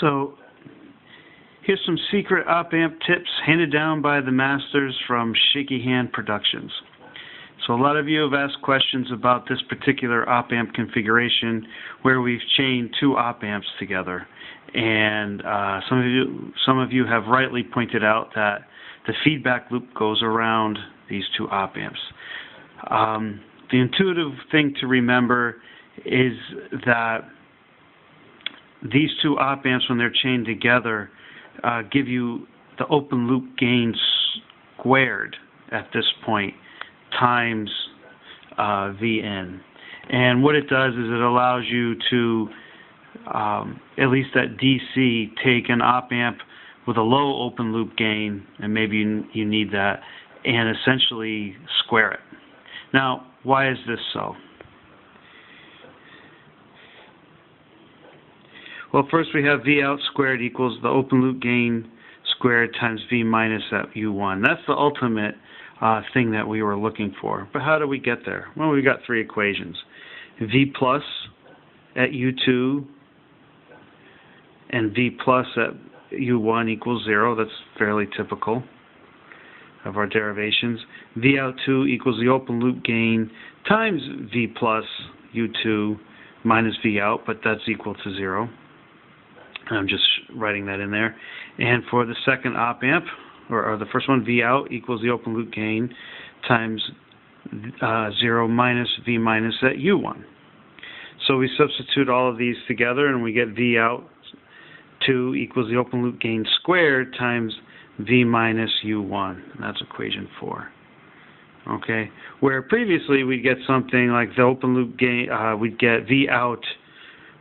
So here's some secret op amp tips handed down by the masters from Shaky Hand Productions. So a lot of you have asked questions about this particular op amp configuration where we've chained two op amps together. And uh, some of you some of you have rightly pointed out that the feedback loop goes around these two op amps. Um, the intuitive thing to remember is that these two op amps, when they're chained together, uh, give you the open loop gain squared at this point times uh, Vn. And what it does is it allows you to, um, at least at DC, take an op amp with a low open loop gain, and maybe you, you need that, and essentially square it. Now, why is this so? Well, first we have V out squared equals the open loop gain squared times V minus at U1. That's the ultimate uh, thing that we were looking for. But how do we get there? Well, we've got three equations. V plus at U2 and V plus at U1 equals 0. That's fairly typical of our derivations. V out 2 equals the open loop gain times V plus U2 minus V out, but that's equal to 0. I'm just writing that in there. And for the second op amp, or, or the first one, V out equals the open loop gain times uh, 0 minus V minus at U1. So we substitute all of these together and we get V out 2 equals the open loop gain squared times V minus U1. And that's equation 4. Okay, where previously we'd get something like the open loop gain, uh, we'd get V out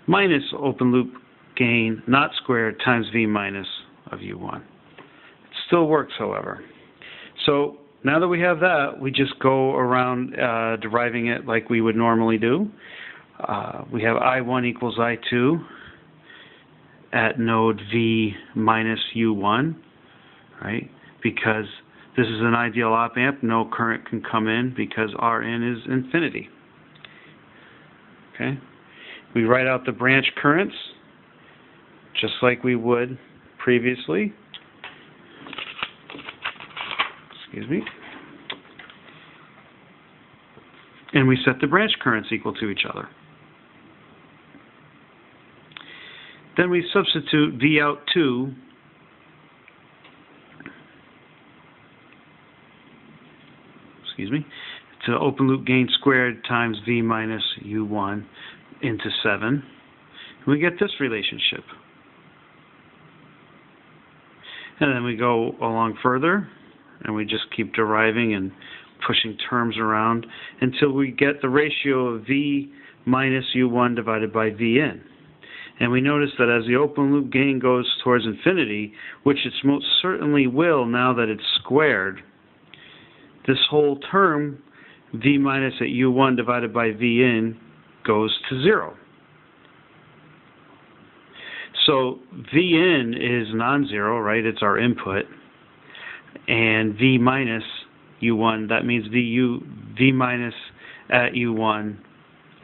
minus open loop gain not squared times V minus of U1 It still works, however. So now that we have that, we just go around uh, deriving it like we would normally do. Uh, we have I1 equals I2 at node V minus U1, right? Because this is an ideal op amp, no current can come in because Rn is infinity. Okay? We write out the branch currents just like we would previously. excuse me. And we set the branch currents equal to each other. Then we substitute V out 2 excuse me, to open loop gain squared times V minus U1 into 7. And we get this relationship. And then we go along further and we just keep deriving and pushing terms around until we get the ratio of V minus U1 divided by Vn. And we notice that as the open loop gain goes towards infinity, which it most certainly will now that it's squared, this whole term, V minus at U1 divided by Vn, goes to zero. So Vn is non-zero, right? It's our input and V minus U1, that means VU, V minus at U1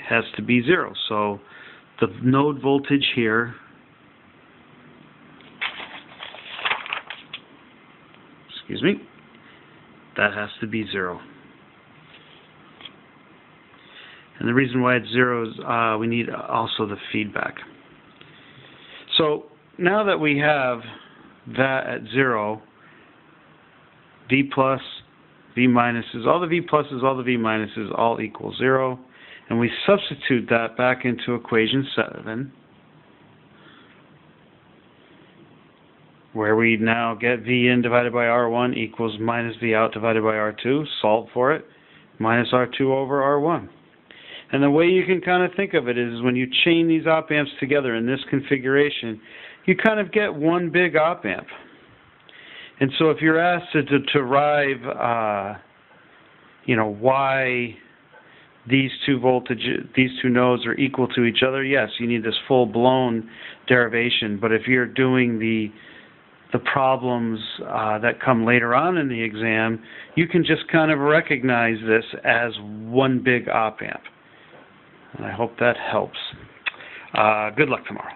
has to be 0. So the node voltage here excuse me, that has to be 0. And the reason why it's 0 is uh, we need also the feedback. So now that we have that at 0, V plus, V minuses, all the V pluses, all the V minuses, all equal 0. And we substitute that back into equation 7, where we now get V in divided by R1 equals minus V out divided by R2. Solve for it. Minus R2 over R1. And the way you can kind of think of it is when you chain these op amps together in this configuration, you kind of get one big op amp. And so if you're asked to, to derive, uh, you know, why these two voltage, these two nodes are equal to each other, yes, you need this full-blown derivation. But if you're doing the the problems uh, that come later on in the exam, you can just kind of recognize this as one big op amp. And I hope that helps. Uh, good luck tomorrow.